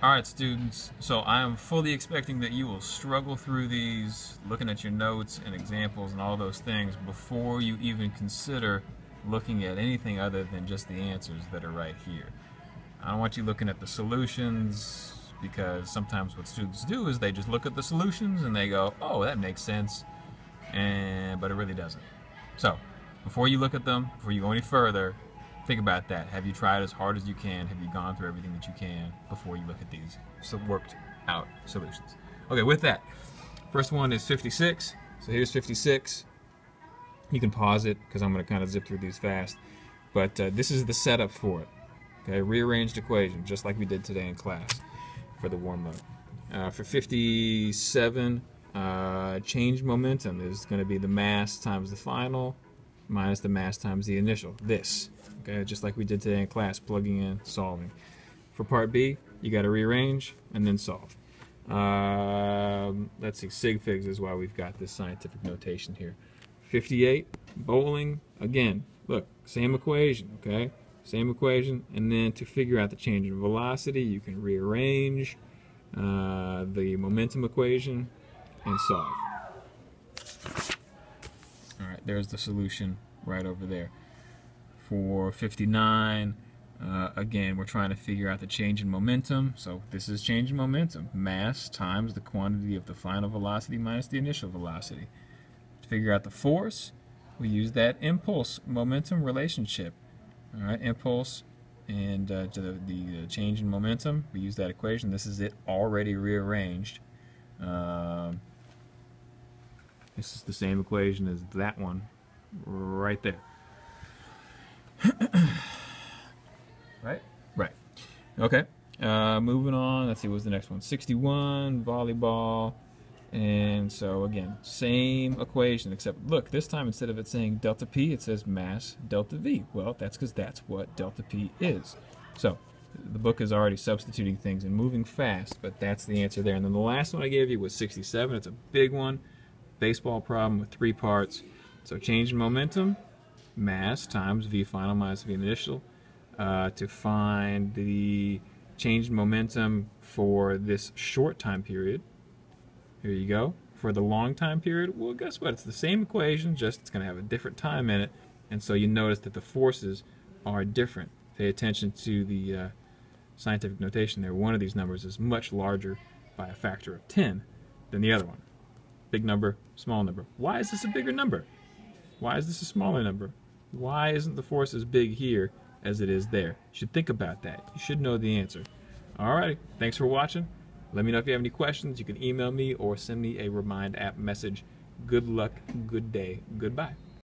All right, students, so I am fully expecting that you will struggle through these, looking at your notes and examples and all those things before you even consider looking at anything other than just the answers that are right here. I don't want you looking at the solutions because sometimes what students do is they just look at the solutions and they go, oh, that makes sense, and but it really doesn't. So, before you look at them, before you go any further, think about that. Have you tried as hard as you can? Have you gone through everything that you can before you look at these worked out solutions? Okay, with that, first one is 56. So here's 56. You can pause it because I'm going to kind of zip through these fast. But uh, this is the setup for it. Okay, rearranged equation, just like we did today in class for the warm-up. Uh, for 57, uh, change momentum is going to be the mass times the final minus the mass times the initial. This okay, just like we did today in class, plugging in, solving. For part B, you got to rearrange and then solve. Um, let's see, sig figs is why we've got this scientific notation here. 58, bowling, again, look, same equation, okay? Same equation, and then to figure out the change in velocity, you can rearrange uh, the momentum equation and solve. All right, there's the solution right over there for 59. Uh, again, we're trying to figure out the change in momentum. So this is change in momentum. Mass times the quantity of the final velocity minus the initial velocity. To figure out the force, we use that impulse momentum relationship. All right, impulse and uh, to the, the, change in momentum, we use that equation. This is it already rearranged. Um, this is the same equation as that one right there. right? Right. Okay. Uh, moving on. Let's see. What's the next one? 61 volleyball. And so again, same equation, except look, this time instead of it saying delta P, it says mass delta V. Well, that's because that's what delta P is. So the book is already substituting things and moving fast, but that's the answer there. And then the last one I gave you was 67. It's a big one. Baseball problem with three parts. So change in momentum, mass times v final minus v initial uh, to find the change in momentum for this short time period. Here you go. For the long time period, well, guess what? It's the same equation, just it's going to have a different time in it. And so you notice that the forces are different. Pay attention to the uh, scientific notation there. One of these numbers is much larger by a factor of 10 than the other one. Big number, small number. Why is this a bigger number? Why is this a smaller number? Why isn't the force as big here as it is there? You should think about that. You should know the answer. Alrighty, thanks for watching. Let me know if you have any questions. You can email me or send me a Remind app message. Good luck, good day, goodbye.